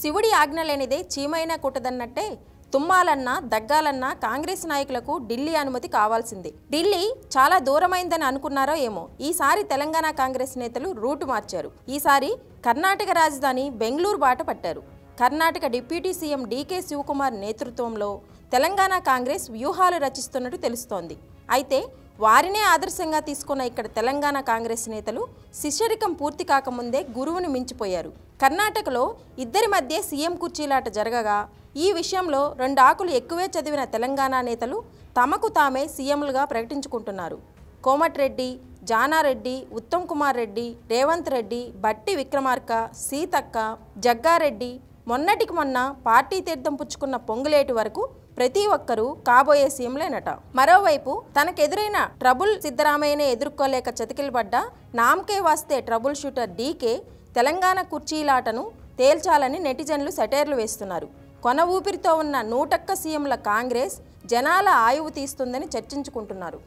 శివుడి ఆజ్ఞ లేనిదే చీమైనా కుట్టదన్నట్టే తుమ్మాలన్నా దగ్గాలన్నా కాంగ్రెస్ నాయకులకు ఢిల్లీ అనుమతి కావాల్సింది. ఢిల్లీ చాలా దూరమైందని అనుకున్నారో ఏమో. ఈసారి తెలంగాణ కాంగ్రెస్ నేతలు రూటు మార్చారు. ఈసారి కర్ణాటక రాజధాని బెంగళూరు బాట పట్టారు. Karnataka deputy CM DK Shivakumar నేతృత్వంలో తెలంగాణ కాంగ్రెస్ వ్యూహాలు రచిస్తున్నట్టు తెలుస్తోంది. అయితే వారినే ఆదర్శంగా తీసుకున్న ఇక్కడ తెలంగాణ కాంగ్రెస్ నేతలు శిష్యరికం పూర్తి కాకముందే గురువును మించిపోయారు. కర్ణాటకలో ఇద్దరి మధ్య సీఎం కుర్చీలాట జరగగా ఈ విషయంలో రెండు ఆకులు ఎక్కువే చదివిన తెలంగాణ నేతలు తమకు తామే సీఎంలుగా ప్రకటించుకుంటున్నారు. కోమటిరెడ్డి జానారెడ్డి ఉత్తమ్ కుమార్ రెడ్డి రేవంత్ రెడ్డి బట్టి విక్రమార్క సీతక్క జగ్గారెడ్డి మొన్నటికి మొన్న పార్టీ తీర్థం పుచ్చుకున్న పొంగులేటి వరకు ప్రతి ఒక్కరూ కాబోయే సీఎంలేనట. మరోవైపు తనకెదురైన ట్రబుల్ సిద్ధరామయ్యనే ఎదుర్కోలేక చతికిలబడ్డ నామకే వాస్తే ట్రబుల్ షూటర్ డీకే తెలంగాణ కుర్చీలాటను తేల్చాలని నెటిజన్లు సెటైర్లు వేస్తున్నారు. కొన ఊపిరితో ఉన్న నూటక్క సీఎంల కాంగ్రెస్ జనాల ఆయువు తీస్తుందని చర్చించుకుంటున్నారు.